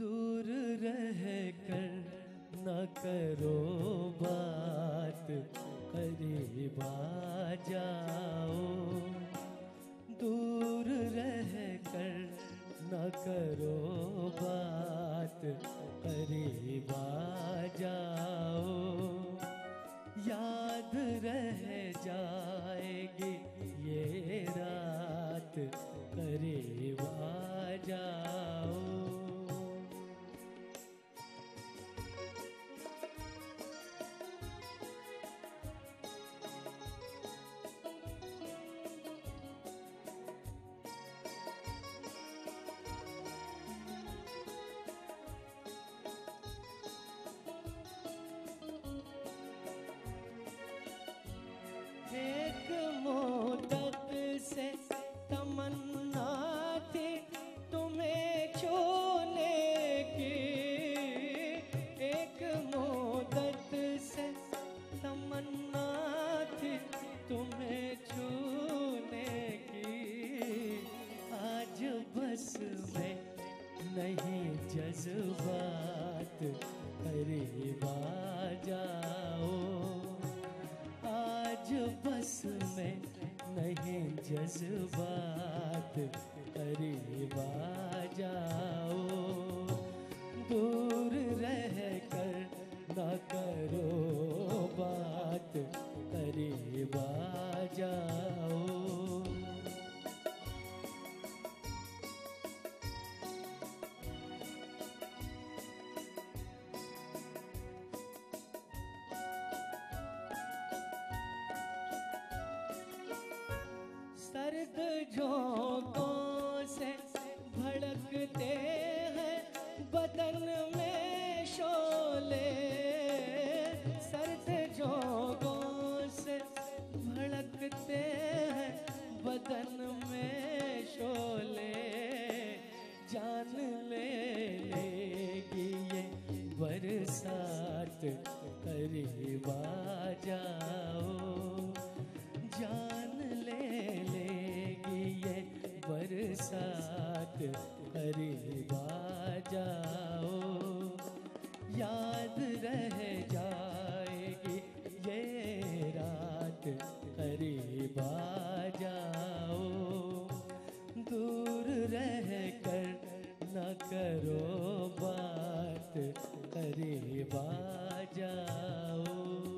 दूर रह कर न करो बात करीब जाओ। दूर रह कर न करो छूने की। आज बस में नहीं जज्बात करीब आ जाओ आज बस में नहीं जज्बात करीब आ जाओ दूर रह कर न करो बात। करीब आ बरसात अरे जाओ जान ले लेगी ये बरसात अरे जाओ याद रह जाएगी ये रात अरे जाओ दूर रह कर न करो बा बात करे बाजाओ।